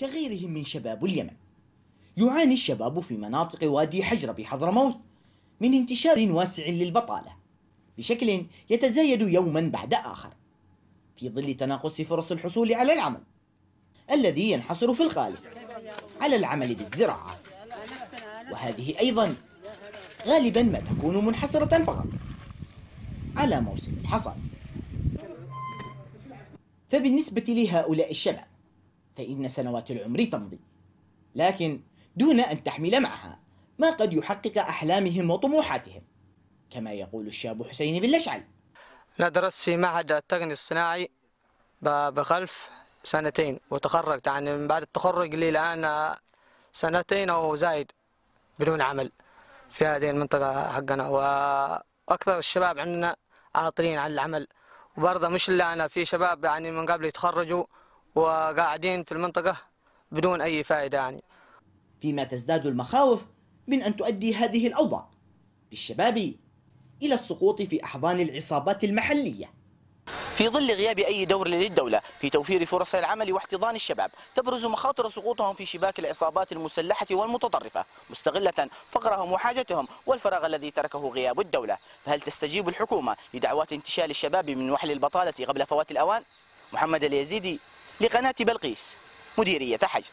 كغيرهم من شباب اليمن. يعاني الشباب في مناطق وادي حجر بحضرموت من انتشار واسع للبطالة. بشكل يتزايد يوما بعد آخر. في ظل تناقص فرص الحصول على العمل الذي ينحصر في الغالب على العمل بالزراعة. وهذه أيضا غالبا ما تكون منحصرة فقط على موسم الحصاد فبالنسبة لهؤلاء الشباب فإن سنوات العمر تمضي. لكن دون أن تحمل معها ما قد يحقق أحلامهم وطموحاتهم كما يقول الشاب حسين بن لشعل. أنا درست في معهد التقني الصناعي بخلف سنتين وتخرجت يعني من بعد التخرج لي الآن سنتين أو زايد بدون عمل في هذه المنطقة حقنا. وأكثر الشباب عندنا عاطلين عن العمل. وبرضه مش إلا أنا في شباب يعني من قبل يتخرجوا وقاعدين في المنطقة بدون أي فائدة يعني. فيما تزداد المخاوف من أن تؤدي هذه الأوضاع بالشباب إلى السقوط في أحضان العصابات المحلية. في ظل غياب أي دور للدولة في توفير فرص العمل واحتضان الشباب تبرز مخاطر سقوطهم في شباك العصابات المسلحة والمتطرفة مستغلة فقرهم وحاجتهم والفراغ الذي تركه غياب الدولة. فهل تستجيب الحكومة لدعوات انتشال الشباب من وحل البطالة قبل فوات الأوان؟ محمد اليزيدي لقناة بلقيس مديرية حجر.